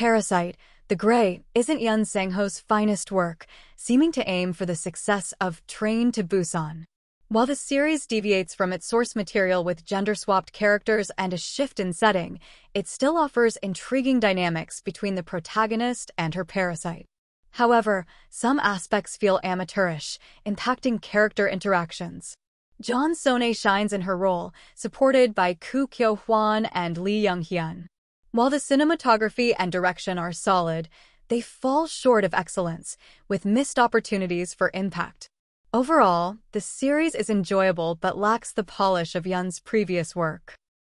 Parasyte, The Grey isn't Yeon Sang-ho's finest work, seeming to aim for the success of Train to Busan. While the series deviates from its source material with gender-swapped characters and a shift in setting, it still offers intriguing dynamics between the protagonist and her parasite. However, some aspects feel amateurish, impacting character interactions. Jeon So-nee shines in her role, supported by Koo Kyo-hwan and Lee Jung-hyun. While the cinematography and direction are solid, they fall short of excellence, with missed opportunities for impact. Overall, the series is enjoyable but lacks the polish of Yeon's previous work.